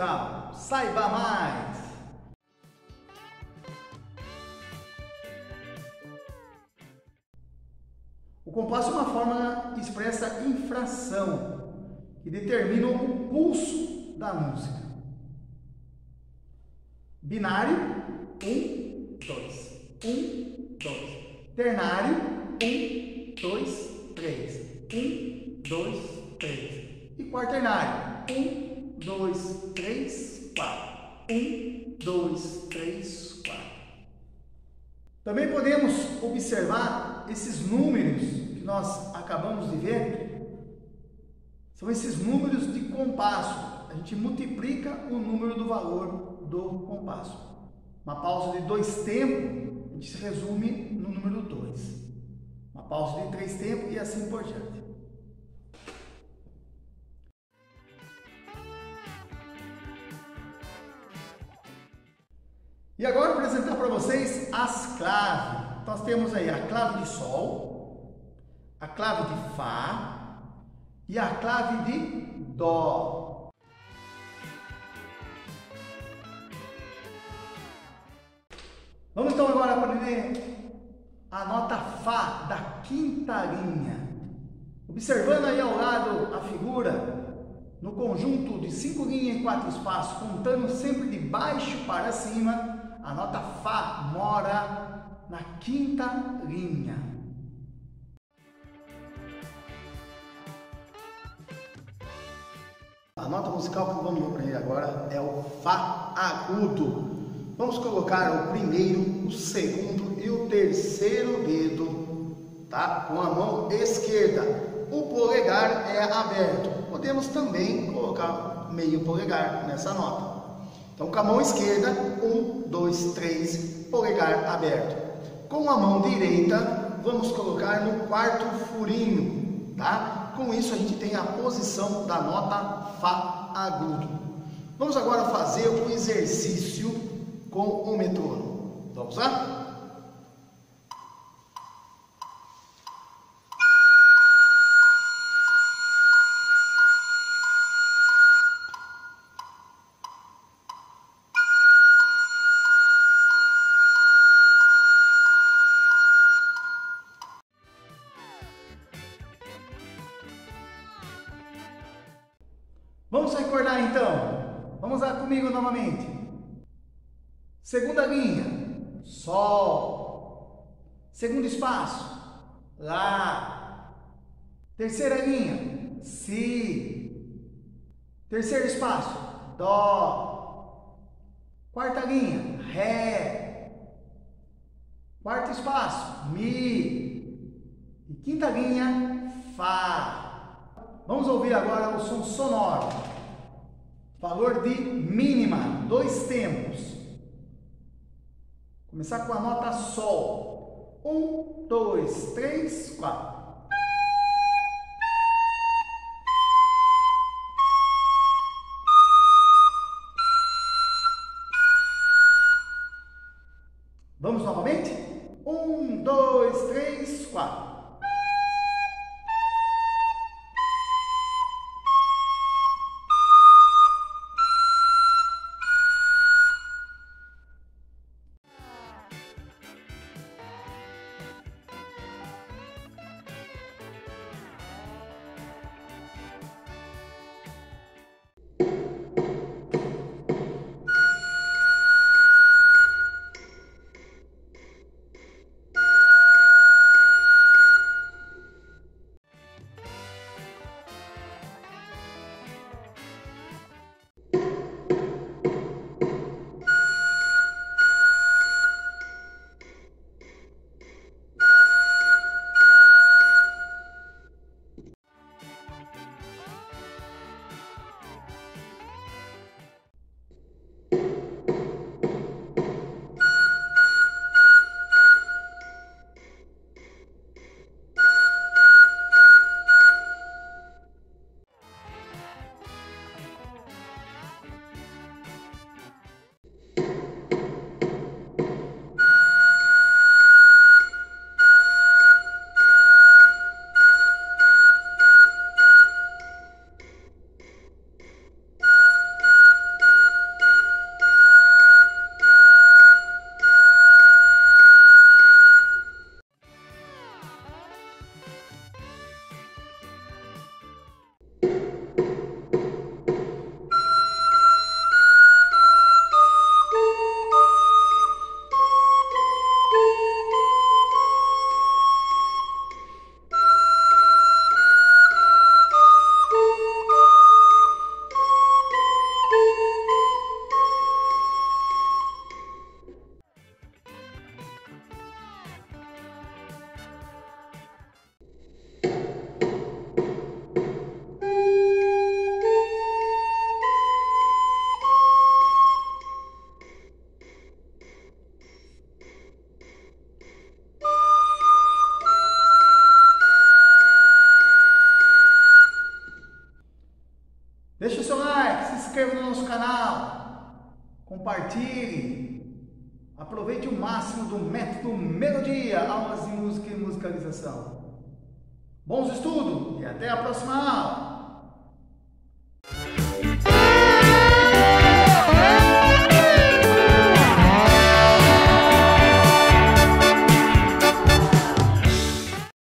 Saiba mais! O compasso é uma fórmula que expressa infração, que determina o pulso da música. Binário, um, dois. Um, dois. Ternário, um, dois, três. Um, dois, três. E quaternário, um, dois, três, quatro. Um, dois, três, quatro. Também podemos observar esses números que nós acabamos de ver. São esses números de compasso. A gente multiplica o número do valor do compasso. Uma pausa de dois tempos, a gente se resume no número 2. Uma pausa de três tempos e assim por diante. E agora apresentar para vocês as claves. Nós temos aí a clave de Sol, a clave de Fá e a clave de Dó. Vamos então agora aprender a nota Fá da quinta linha. Observando aí ao lado a figura, no conjunto de cinco linhas em quatro espaços, contando sempre de baixo para cima, a nota Fá mora na quinta linha. A nota musical que vamos aprender agora é o Fá agudo. Vamos colocar o primeiro, o segundo e o terceiro dedo, tá? Com a mão esquerda. O polegar é aberto. Podemos também colocar meio polegar nessa nota. Então, com a mão esquerda, um, dois, três, polegar aberto. Com a mão direita, vamos colocar no quarto furinho, tá? Com isso, a gente tem a posição da nota Fá agudo. Vamos agora fazer o exercício com o metrônomo. Vamos lá? Vamos recordar então. Vamos lá comigo novamente. Segunda linha, Sol. Segundo espaço, Lá. Terceira linha, Si. Terceiro espaço, Dó. Quarta linha, Ré. Quarto espaço, Mi. E quinta linha, Fá. Vamos ouvir agora o som sonoro. Valor de mínima, dois tempos. Começar com a nota Sol. Um, dois, três, quatro. Vamos novamente? Um, dois, três, quatro. like, se inscreva no nosso canal, compartilhe, aproveite o máximo do método Melodia, aulas de música e musicalização. Bons estudos e até a próxima aula!